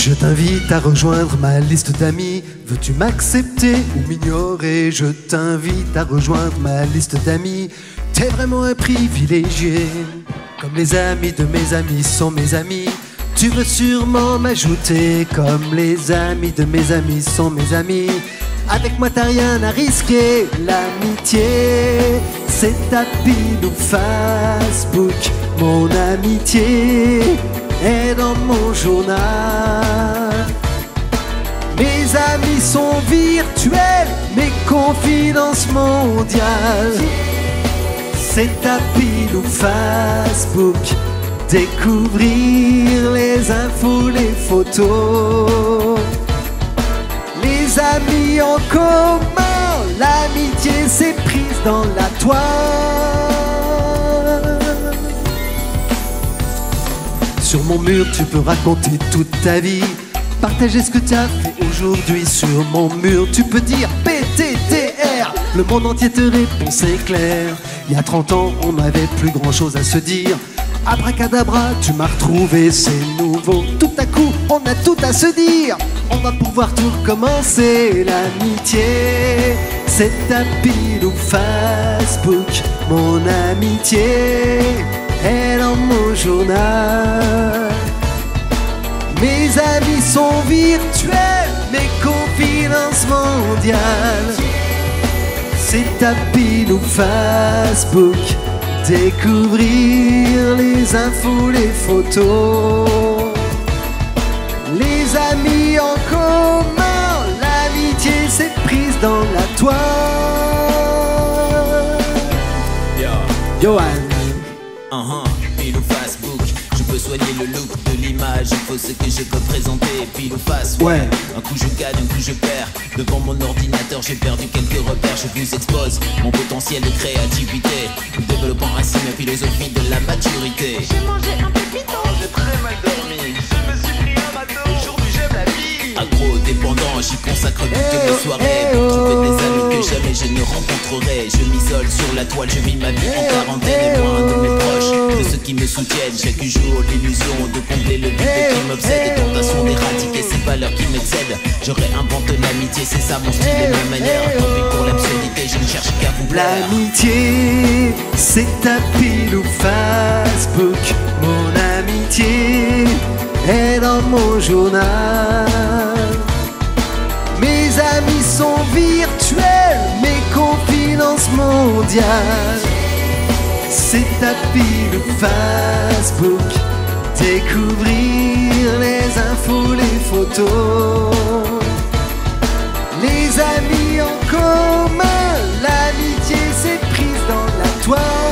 Je t'invite à rejoindre ma liste d'amis. Veux-tu m'accepter ou m'ignorer? Je t'invite à rejoindre ma liste d'amis. T'es vraiment un privilégié. Comme les amis de mes amis sont mes amis. Tu veux sûrement m'ajouter comme les amis de mes amis sont mes amis. Avec moi t'as rien à risquer, l'amitié c'est ta pile ou Facebook. Mon amitié est dans mon journal. Mes amis sont virtuels, mes confidences mondiales. C'est ta pile ou Facebook. Découvrir les infos, les photos. Les amis en commun, l'amitié s'est prise dans la toile. Sur mon mur, tu peux raconter toute ta vie. Partager ce que tu as fait aujourd'hui sur mon mur. Tu peux dire PTTR. Le monde entier te répond, c'est clair. Il y a 30 ans, on n'avait plus grand chose à se dire. Abracadabra, tu m'as retrouvé, c'est nouveau. Tout à coup, on a tout à se dire. On va pouvoir tout recommencer. L'amitié, c'est ta pile ou Facebook. Mon amitié est dans mon journal. Confidences mondiales. C'est ta pile ou Facebook. Découvrir les infos, les photos. Les amis en commun, l'amitié s'est prise dans la toile. Johan. Uh-huh, Facebook, peux soigner le look de l'image, il faut ce que je peux présenter, pile ou face, Ouais. Un coup je gagne, un coup je perds, devant mon ordinateur j'ai perdu quelques repères, je vous expose mon potentiel de créativité, développant ainsi ma philosophie de la maturité. J'ai mangé un pépito. J'ai très mal dormi. Je me suis pris un bateau. Aujourd'hui j'aime la vie. Agro dépendant, j'y consacre toutes Eh mes oh, soirées eh pour trouver des oh. amis que jamais je ne rencontrerai. Je m'isole sur la toile, je vis ma vie en quarantaine, loin de mes proches, de ceux qui me soutiennent. Chaque jour, l'illusion de combler le vide qui m'obsède, tentation d'éradiquer ces valeurs qui m'excèdent. Je réinvente l'amitié, c'est ça mon style et ma manière. pis pour l'absurdité, je ne cherche qu'à vous. L'amitié, c'est ta pile ou Facebook. Mon amitié est dans mon journal. Mes amis sont virtuels, C'est ta pile ou Facebook. Découvrir les infos, les photos. Les amis en commun, l'amitié s'est prise dans la toile.